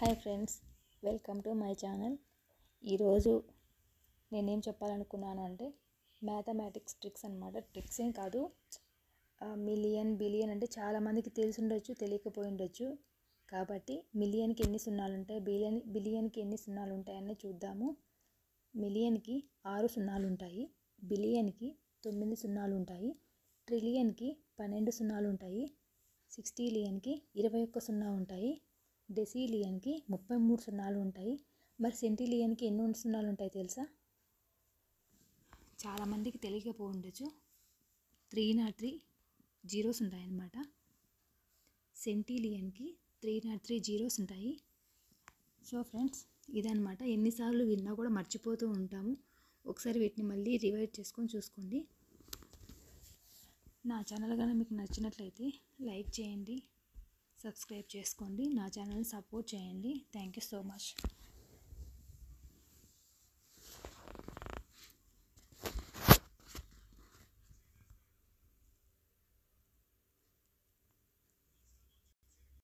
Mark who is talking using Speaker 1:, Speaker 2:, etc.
Speaker 1: Hi friends welcome to my channel. ఈరోజు నేనేం చెప్పాలనుకున్నాను అంటే మ్యాథమెటిక్స్ ట్రిక్స్ అనమాట ట్రిక్స్ ఏం కాదు. మిలియన్ బిలియన్ అంటే చాలామందికి తెలిసి ఉండొచ్చు తెలియకపోయి ఉండొచ్చు. కాబట్టి మిలియన్కి ఎన్ని సున్నాలు ఉంటాయి బిలియన్ బిలియన్కి ఎన్ని సున్నాలు ఉంటాయని చూద్దాము. మిలియన్కి ఆరు సున్నాలు ఉంటాయి బిలియన్కి తొమ్మిది సున్నాలు ఉంటాయి ట్రిలియన్కి పన్నెండు సున్నాలు ఉంటాయి సిక్స్టీలియన్కి ఇరవై ఒక్క సున్నా ఉంటాయి డెసిలియన్కి ముప్పై మూడు సున్నాలు ఉంటాయి. మరి సెంటిలియన్కి ఎన్ని సున్నాలు ఉంటాయి తెలుసా? చాలామందికి తెలియకపో ఉండొచ్చు. త్రీ నాట్ త్రీ జీరోస్ ఉంటాయన్నమాట. సెంటిలియన్కి త్రీ నాట్ త్రీ జీరోస్ ఉంటాయి. సో ఫ్రెండ్స్ ఇదనమాట ఎన్నిసార్లు విన్నా కూడా మర్చిపోతూ ఉంటాము. ఒకసారి వీటిని మళ్ళీ రివైజ్ చేసుకొని చూసుకోండి. నా ఛానల్ కానీ మీకు నచ్చినట్లయితే లైక్ చేయండి సబ్స్క్రైబ్ చేసుకోండి. నా ఛానల్ని సపోర్ట్ చేయండి. Thank you so much.